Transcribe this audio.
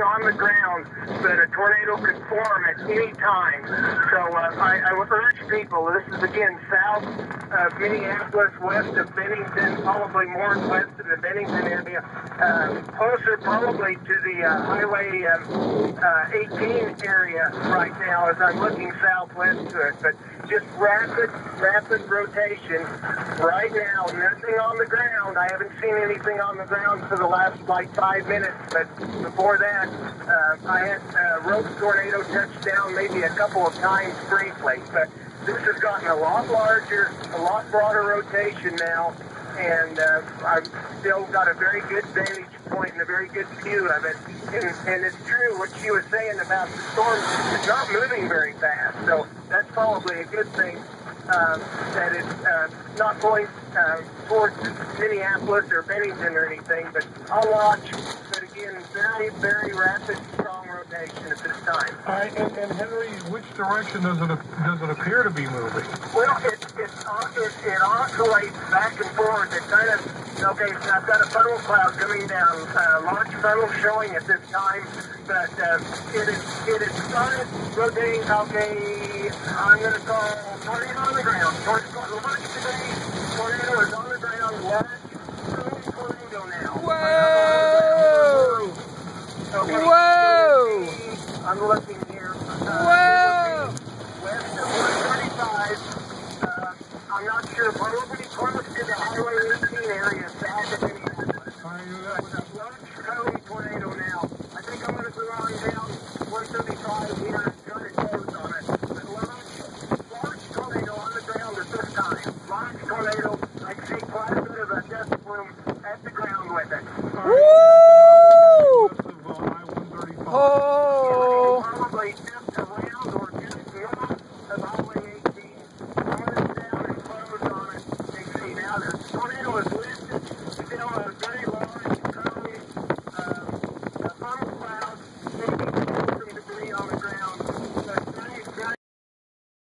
on the ground that a tornado could form at any time. So uh, I, I would urge people, this is again south of Minneapolis, west of Bennington, probably more west of the Bennington area, um, closer probably to the uh, Highway um, uh, 18 area right now as I'm looking southwest to it. But just rapid, rapid rotation right now. Nothing on the ground. I haven't seen anything on the ground for the last like five minutes, but before that, uh, I had uh, rope tornado touch down maybe a couple of times briefly, but this has gotten a lot larger, a lot broader rotation now, and uh, I've still got a very good vantage point and a very good view of it. And, and it's true what she was saying about the storm. It's not moving very fast, so that's probably a good thing. Um, that it's uh, not going uh, towards Minneapolis or Bennington or anything, but I'll watch. Again, very, very rapid, strong rotation at this time. All right, and, and Henry, which direction does it does it appear to be moving? Well, it, it, it, it oscillates back and forth. It kind of, okay, I've got a funnel cloud coming down, uh, large funnel showing at this time, but uh, it is it is started rotating, okay, I'm going to call tornado on the ground. Tornado, today, tornado is on the ground, large tornado now. Whoa! Okay. Whoa! I'm looking here. Uh, Whoa! West of 135. Uh, I'm not sure, probably close to the Highway the rails or